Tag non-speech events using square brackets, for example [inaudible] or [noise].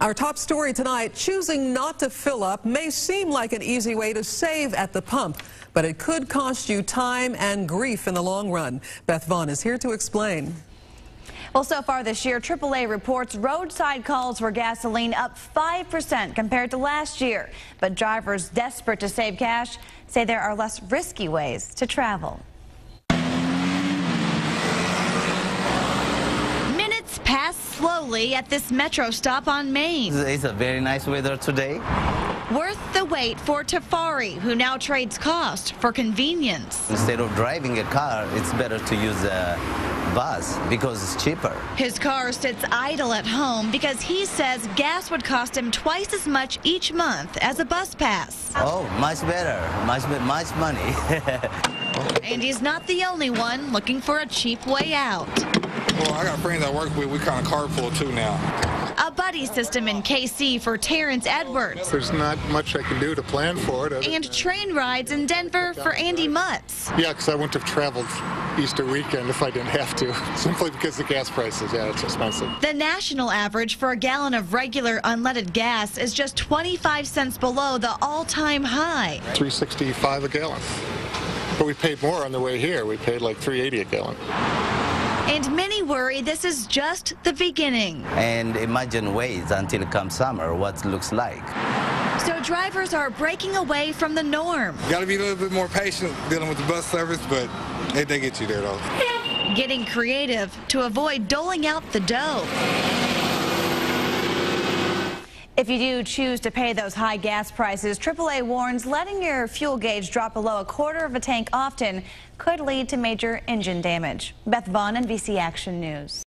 Our top story tonight, choosing not to fill up may seem like an easy way to save at the pump, but it could cost you time and grief in the long run. Beth Vaughn is here to explain. Well, so far this year, AAA reports roadside calls for gasoline up 5% compared to last year. But drivers desperate to save cash say there are less risky ways to travel. Minutes pass slowly at this metro stop on Main. It's a very nice weather today. Worth the wait for Tafari, who now trades cost for convenience. Instead of driving a car, it's better to use a bus because it's cheaper. His car sits idle at home because he says gas would cost him twice as much each month as a bus pass. Oh, much better, much much money. [laughs] and he's not the only one looking for a cheap way out. Well, I got friends I work with. We kind of carpool too now a buddy system in KC for Terrence Edwards. There's not much I can do to plan for it. And train rides in Denver for Andy Mutz. Yeah, because I wouldn't have traveled Easter weekend if I didn't have to, [laughs] simply because the gas prices, yeah, it's expensive. The national average for a gallon of regular unleaded gas is just 25 cents below the all-time high. 365 a gallon. But we paid more on the way here. We paid like 380 a gallon. And many worry this is just the beginning. And imagine wait until it comes summer, what it looks like. So drivers are breaking away from the norm. You got to be a little bit more patient dealing with the bus service, but they, they get you there though. Getting creative to avoid doling out the dough. If you do choose to pay those high gas prices, AAA warns letting your fuel gauge drop below a quarter of a tank often could lead to major engine damage. Beth Vaughn, NBC Action News.